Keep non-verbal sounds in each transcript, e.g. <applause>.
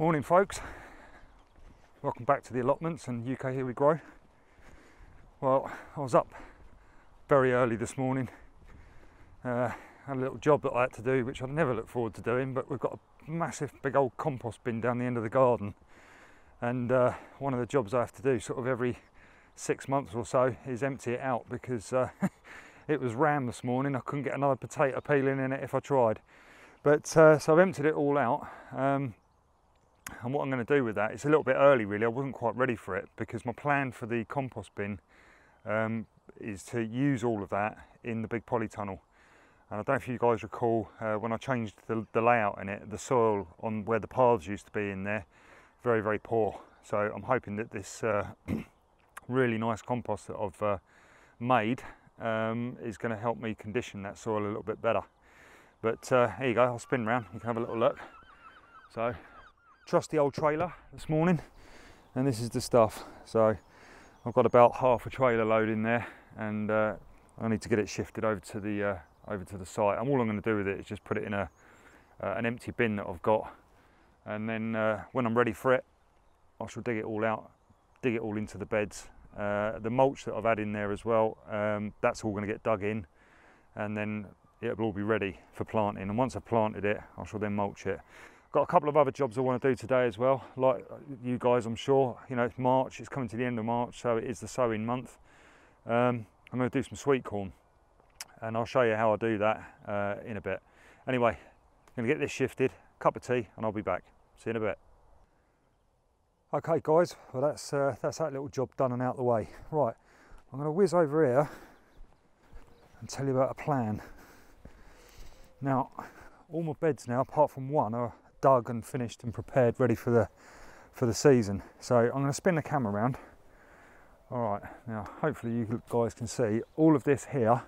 Morning folks, welcome back to the allotments and UK Here We Grow. Well, I was up very early this morning, uh, had a little job that I had to do which I never look forward to doing but we've got a massive big old compost bin down the end of the garden and uh, one of the jobs I have to do sort of every six months or so is empty it out because uh, <laughs> it was rammed this morning, I couldn't get another potato peeling in it if I tried. But uh, so I've emptied it all out. Um, and what I'm going to do with that, it's a little bit early really, I wasn't quite ready for it because my plan for the compost bin um, is to use all of that in the big polytunnel. And I don't know if you guys recall uh, when I changed the, the, layout in it, the soil on where the paths used to be in there, very, very poor. So I'm hoping that this uh, <clears throat> really nice compost that I've uh, made um, is going to help me condition that soil a little bit better. But uh, here you go, I'll spin round, you can have a little look. So trusty old trailer this morning and this is the stuff. So I've got about half a trailer load in there and uh, I need to get it shifted over to the uh, over to the site. And all I'm going to do with it is just put it in a uh, an empty bin that I've got. And then uh, when I'm ready for it I shall dig it all out dig it all into the beds. Uh, the mulch that I've had in there as well um, that's all going to get dug in and then it'll all be ready for planting. And once I've planted it I shall then mulch it Got a couple of other jobs I want to do today as well. Like you guys, I'm sure, you know, it's March, it's coming to the end of March, so it is the sowing month. Um, I'm going to do some sweet corn and I'll show you how I do that uh, in a bit. Anyway, I'm going to get this shifted, cup of tea, and I'll be back. See you in a bit. Okay guys, well that's, uh, that's that little job done and out the way. Right, I'm going to whiz over here and tell you about a plan. Now, all my beds now, apart from one, are dug and finished and prepared, ready for the for the season. So I'm going to spin the camera around. All right, now hopefully you guys can see all of this here.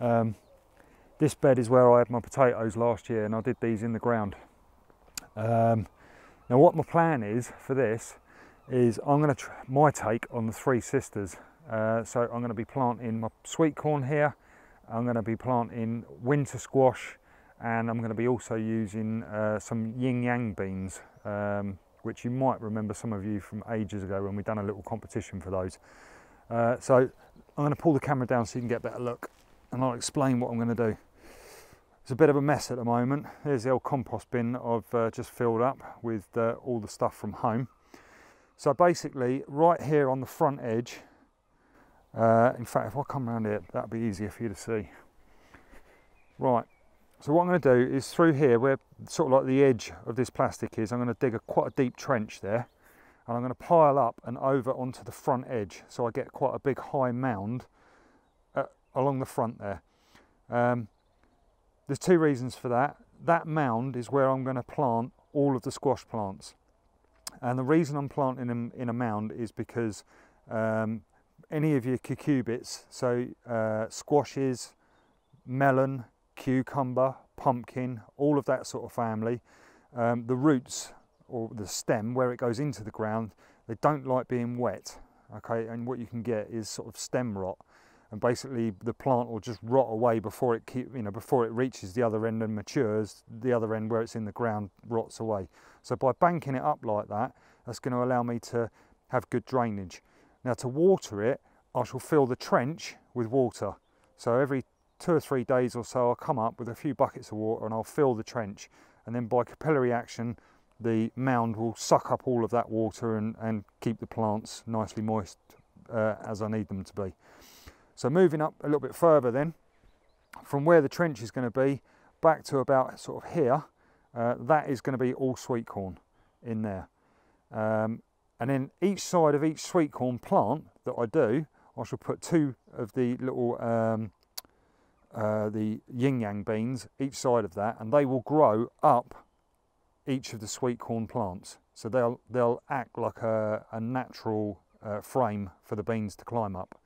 Um, this bed is where I had my potatoes last year, and I did these in the ground. Um, now, what my plan is for this is I'm going to my take on the Three Sisters. Uh, so I'm going to be planting my sweet corn here. I'm going to be planting winter squash and I'm going to be also using uh, some yin yang beans um, which you might remember some of you from ages ago when we done a little competition for those. Uh, so I'm going to pull the camera down so you can get a better look and I'll explain what I'm going to do. It's a bit of a mess at the moment. There's the old compost bin I've uh, just filled up with uh, all the stuff from home. So basically right here on the front edge, uh, in fact if I come around here that'll be easier for you to see. Right, so what I'm going to do is through here, where sort of like the edge of this plastic is, I'm going to dig a quite a deep trench there, and I'm going to pile up and over onto the front edge, so I get quite a big high mound uh, along the front there. Um, there's two reasons for that. That mound is where I'm going to plant all of the squash plants, and the reason I'm planting them in a mound is because um, any of your cucurbits, so uh, squashes, melon, cucumber, pumpkin, all of that sort of family. Um, the roots or the stem where it goes into the ground, they don't like being wet. Okay, and what you can get is sort of stem rot, and basically the plant will just rot away before it keep, you know before it reaches the other end and matures. The other end where it's in the ground rots away. So by banking it up like that, that's going to allow me to have good drainage. Now to water it, I shall fill the trench with water. So every two or three days or so, I'll come up with a few buckets of water and I'll fill the trench. And then by capillary action, the mound will suck up all of that water and, and keep the plants nicely moist uh, as I need them to be. So moving up a little bit further then, from where the trench is going to be back to about sort of here, uh, that is going to be all sweet corn in there. Um, and then each side of each sweet corn plant that I do, I shall put two of the little um, uh, the yin yang beans each side of that and they will grow up each of the sweet corn plants. So they'll they'll act like a, a natural uh, frame for the beans to climb up.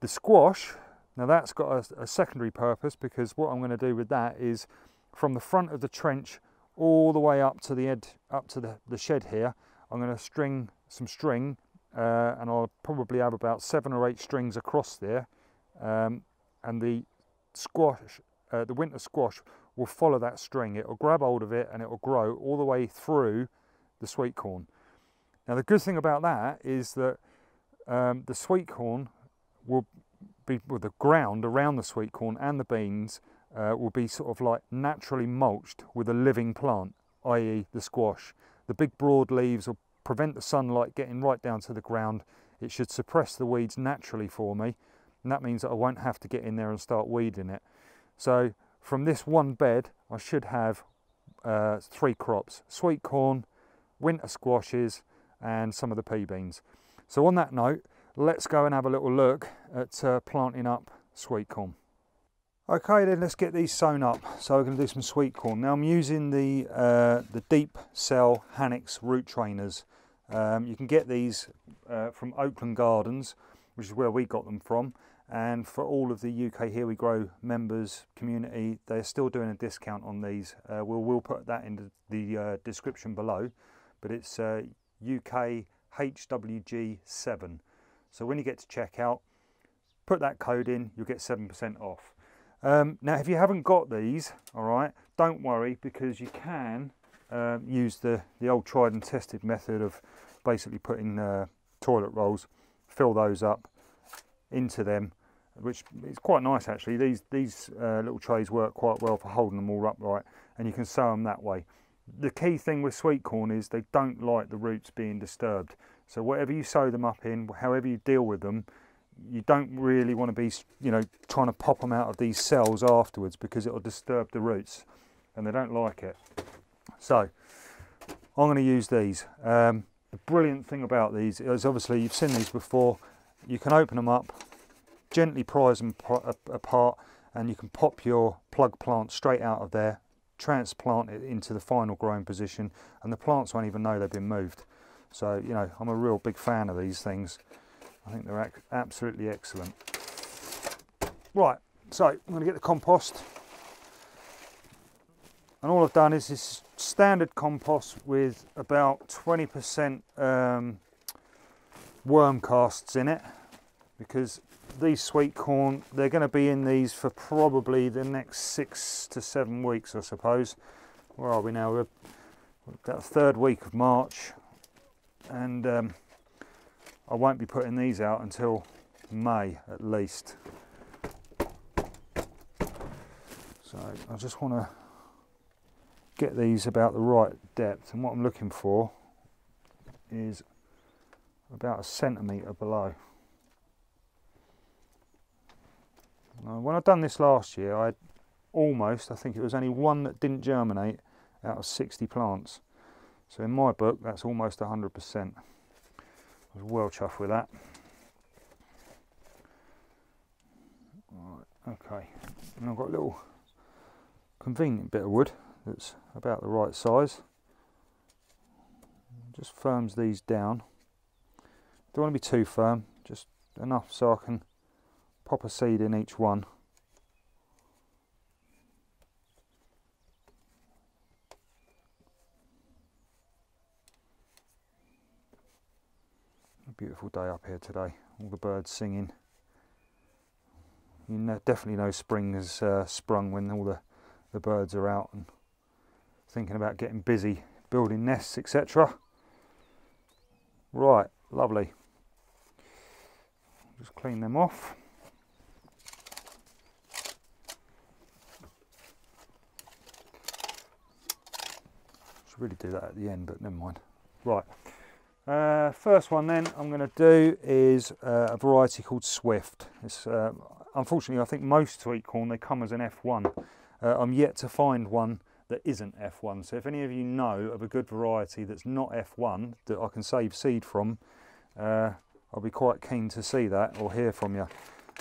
The squash now that's got a, a secondary purpose because what I'm going to do with that is from the front of the trench all the way up to the ed up to the, the shed here I'm going to string some string uh, and I'll probably have about seven or eight strings across there um, and the squash, uh, the winter squash will follow that string. It will grab hold of it and it will grow all the way through the sweet corn. Now the good thing about that is that um, the sweet corn will be with the ground around the sweet corn and the beans uh, will be sort of like naturally mulched with a living plant, i.e. the squash. The big broad leaves will prevent the sunlight getting right down to the ground. It should suppress the weeds naturally for me and that means that I won't have to get in there and start weeding it. So from this one bed I should have uh, three crops, sweet corn, winter squashes and some of the pea beans. So on that note, let's go and have a little look at uh, planting up sweet corn. Okay then let's get these sown up. So we're going to do some sweet corn. Now I'm using the, uh, the Deep Cell Haxnicks root trainers. Um, you can get these uh, from Oakland Gardens, which is where we got them from. And for all of the UK Here We Grow members community, they're still doing a discount on these. Uh, we'll, we'll put that in the uh, description below, but it's uh, UK HWG7. So when you get to checkout, put that code in, you'll get 7% off. Um, now, if you haven't got these, all right, don't worry because you can uh, use the, the old tried and tested method of basically putting uh, toilet rolls, fill those up into them, which is quite nice actually. These, these uh, little trays work quite well for holding them all upright and you can sow them that way. The key thing with sweet corn is they don't like the roots being disturbed. So whatever you sow them up in, however you deal with them, you don't really want to be, you know, trying to pop them out of these cells afterwards because it'll disturb the roots and they don't like it. So I'm going to use these. Um, the brilliant thing about these is obviously you've seen these before. You can open them up, gently prise them apart and you can pop your plug plant straight out of there, transplant it into the final growing position and the plants won't even know they've been moved. So, you know, I'm a real big fan of these things. I think they're absolutely excellent. Right, so I'm going to get the compost. And all I've done is this standard compost with about 20% um, worm casts in it because these sweet corn, they're going to be in these for probably the next six to seven weeks, I suppose. Where are we now? We're about third week of March and um, I won't be putting these out until May at least. So I just want to get these about the right depth and what I'm looking for is about a centimetre below. Now, when I done this last year I almost, I think it was only one that didn't germinate out of 60 plants. So in my book that's almost 100% I was well chuffed with that. Right, okay, and I've got a little convenient bit of wood that's about the right size. Just firms these down. Don't want to be too firm, just enough so I can pop a seed in each one. beautiful day up here today. All the birds singing. You know, definitely know spring has uh, sprung when all the, the birds are out and thinking about getting busy building nests, etc. Right, lovely. Just clean them off. Really do that at the end, but never mind. Right. Uh, first one then I'm going to do is uh, a variety called Swift. Uh, unfortunately I think most sweet corn they come as an F1. Uh, I'm yet to find one that isn't F1 so if any of you know of a good variety that's not F1 that I can save seed from uh, I'll be quite keen to see that or hear from you.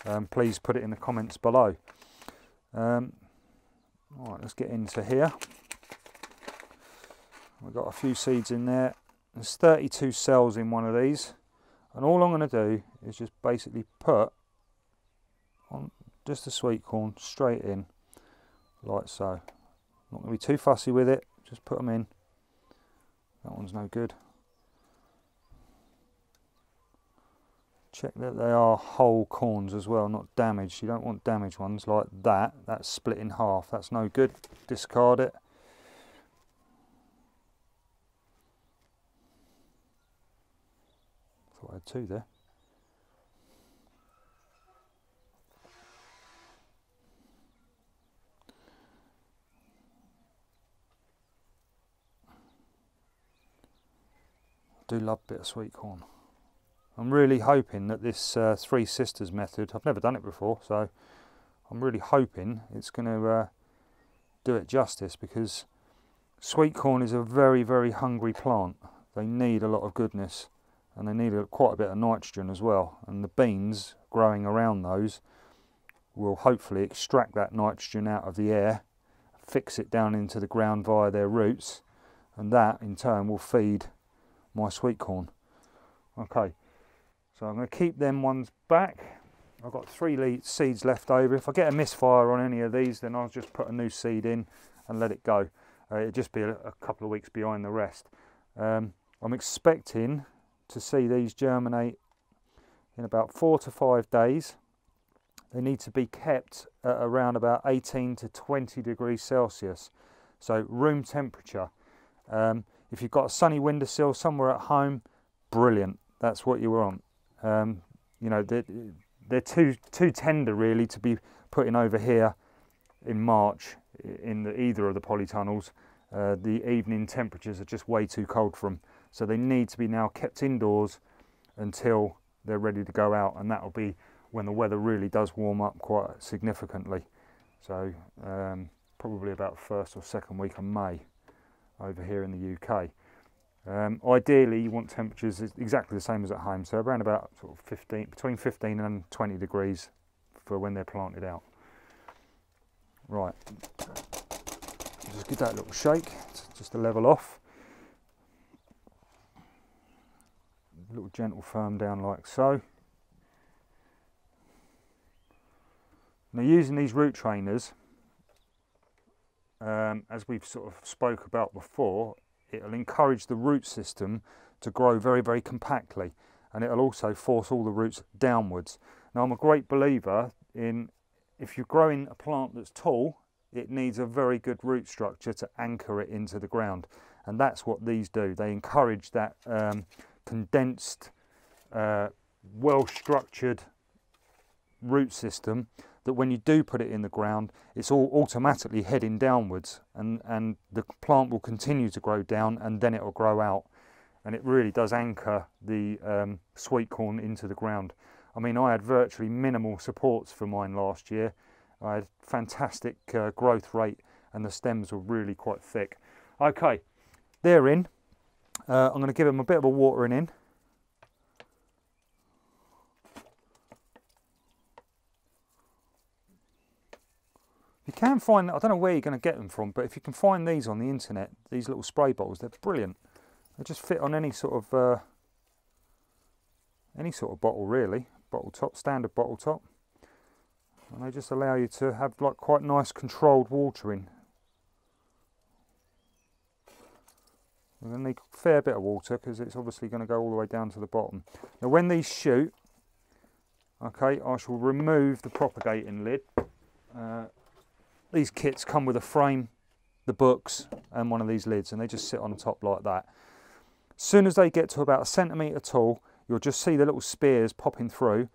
Um, please put it in the comments below. Um, right, let's get into here. We've got a few seeds in there there's 32 cells in one of these and all I'm going to do is just basically put on just the sweet corn straight in like so. Not going to be too fussy with it, just put them in. That one's no good. Check that they are whole corns as well, not damaged. You don't want damaged ones like that. That's split in half. That's no good. Discard it. Thought I had two there. do love a bit of sweet corn. I'm really hoping that this uh, Three Sisters method, I've never done it before, so I'm really hoping it's going to uh, do it justice because sweet corn is a very, very hungry plant. They need a lot of goodness and they need quite a bit of nitrogen as well. And the beans growing around those will hopefully extract that nitrogen out of the air, fix it down into the ground via their roots, and that in turn will feed my sweet corn. Okay, so I'm going to keep them ones back. I've got three seeds left over. If I get a misfire on any of these, then I'll just put a new seed in and let it go. Uh, it'll just be a, a, couple of weeks behind the rest. Um, I'm expecting to see these germinate in about four to five days. They need to be kept at around about 18 to 20 degrees Celsius, so room temperature. Um, if you've got a sunny windowsill somewhere at home, brilliant. That's what you want. Um, you know, they're, they're too too tender really to be putting over here in March in the, either of the polytunnels. Uh, the evening temperatures are just way too cold for them, so they need to be now kept indoors until they're ready to go out, and that will be when the weather really does warm up quite significantly. So um, probably about first or second week of May over here in the UK. Um, ideally, you want temperatures exactly the same as at home, so around about sort of 15, between 15 and 20 degrees for when they're planted out. Right, just give that a little shake just to level off. A little gentle firm down like so. Now using these root trainers, um, as we've sort of spoke about before, it'll encourage the root system to grow very, very compactly and it'll also force all the roots downwards. Now I'm a great believer in if you're growing a plant that's tall, it needs a very good root structure to anchor it into the ground. And that's what these do. They encourage that um, condensed, uh, well-structured root system that when you do put it in the ground, it's all automatically heading downwards and, and the plant will continue to grow down and then it will grow out. And it really does anchor the um, sweet corn into the ground. I mean, I had virtually minimal supports for mine last year. I had fantastic uh, growth rate and the stems were really quite thick. Okay, they're in. Uh, I'm going to give them a bit of a watering in. You can find, I don't know where you're going to get them from, but if you can find these on the internet, these little spray bottles, they're brilliant. They just fit on any sort of, uh, any sort of bottle really, bottle top, standard bottle top. And they just allow you to have like quite nice controlled watering. We're going to need a fair bit of water because it's obviously going to go all the way down to the bottom. Now when these shoot, okay, I shall remove the propagating lid. Uh, these kits come with a frame, the books, and one of these lids, and they just sit on top like that. As soon as they get to about a centimetre tall, you'll just see the little spears popping through.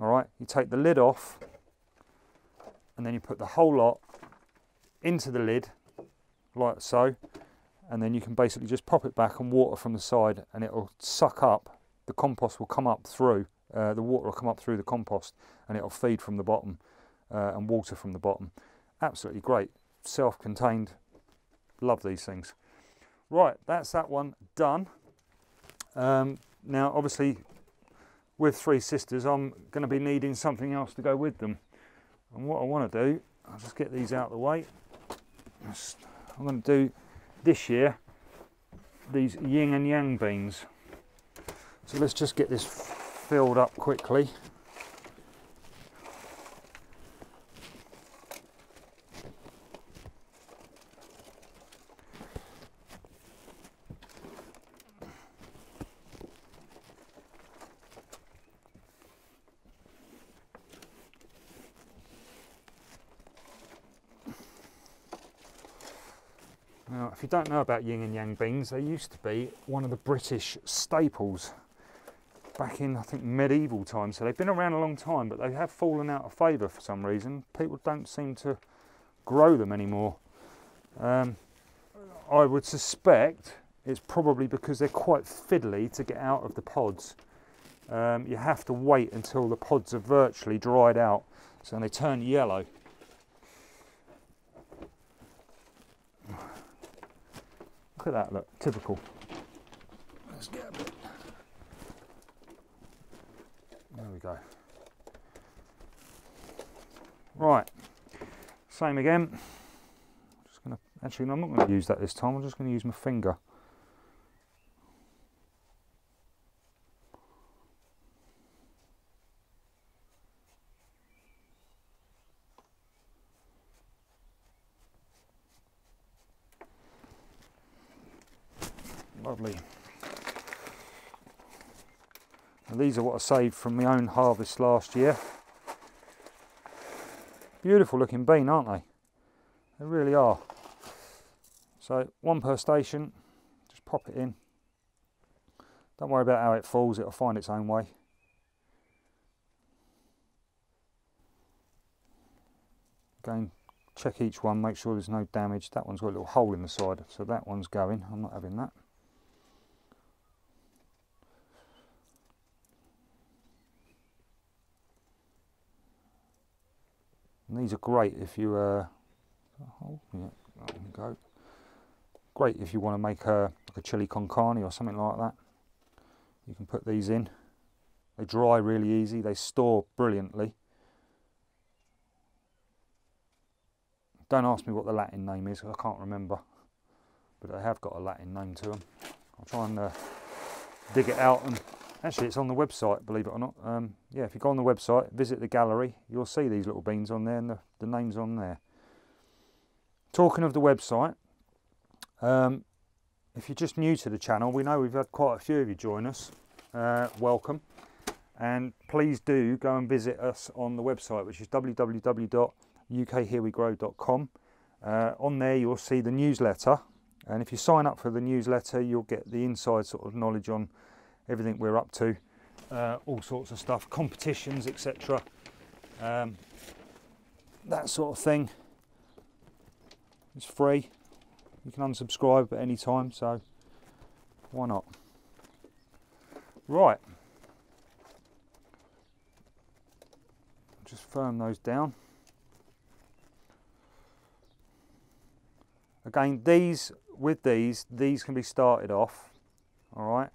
All right, you take the lid off, and then you put the whole lot into the lid, like so, and then you can basically just pop it back and water from the side, and it'll suck up. The compost will come up through, uh, the water will come up through the compost, and it'll feed from the bottom uh, and water from the bottom. Absolutely great. Self-contained. Love these things. Right that's that one done. Um, now obviously with three sisters I'm going to be needing something else to go with them. And what I want to do I'll just get these out of the way. I'm going to do this year these yin and yang beans. So let's just get this filled up quickly if you don't know about yin and yang beans, they used to be one of the British staples back in, I think, medieval times. So they've been around a long time, but they have fallen out of favour for some reason. People don't seem to grow them anymore. Um, I would suspect it's probably because they're quite fiddly to get out of the pods. Um, you have to wait until the pods are virtually dried out, so they turn yellow. Look at that, look, typical. Let's get a bit. There we go. Right, same again. Just gonna, actually, no, I'm not gonna use that this time, I'm just gonna use my finger. Lovely. And these are what I saved from my own harvest last year. Beautiful looking bean, aren't they? They really are. So one per station, just pop it in. Don't worry about how it falls, it'll find its own way. Again, check each one, make sure there's no damage. That one's got a little hole in the side, so that one's going. I'm not having that. These are great if you, uh, oh, yeah, go. Great if you want to make a, a chili con carne or something like that. You can put these in. They dry really easy. They store brilliantly. Don't ask me what the Latin name is. I can't remember. But they have got a Latin name to them. I'll try and uh, dig it out and Actually, it's on the website, believe it or not. Um, yeah, if you go on the website, visit the gallery, you'll see these little beans on there and the, the name's on there. Talking of the website, um, if you're just new to the channel, we know we've had quite a few of you join us. Uh, welcome. And please do go and visit us on the website, which is www.ukherewegrow.com. Uh, on there, you'll see the newsletter. And if you sign up for the newsletter, you'll get the inside sort of knowledge on everything we're up to, uh, all sorts of stuff, competitions, etc. Um, that sort of thing. It's free. You can unsubscribe at any time, so why not? Right. Just firm those down. Again, these with these, these can be started off. All right.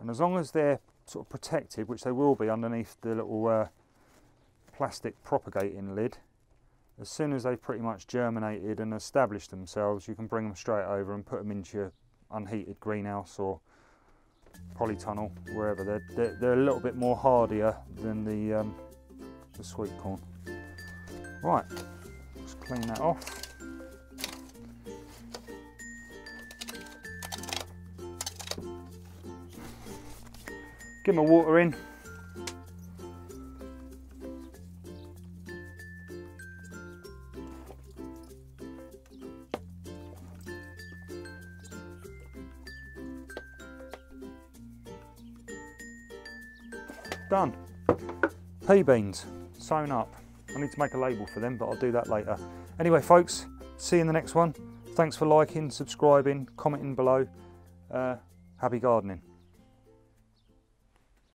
And as long as they're sort of protected, which they will be underneath the little uh, plastic propagating lid, as soon as they've pretty much germinated and established themselves, you can bring them straight over and put them into your unheated greenhouse or polytunnel, wherever. They're, they're, they're a little bit more hardier than the, um, the sweet corn. Right, let's clean that off. Get my water in. Done. Pea beans, sewn up. I need to make a label for them, but I'll do that later. Anyway, folks, see you in the next one. Thanks for liking, subscribing, commenting below. Uh, happy gardening.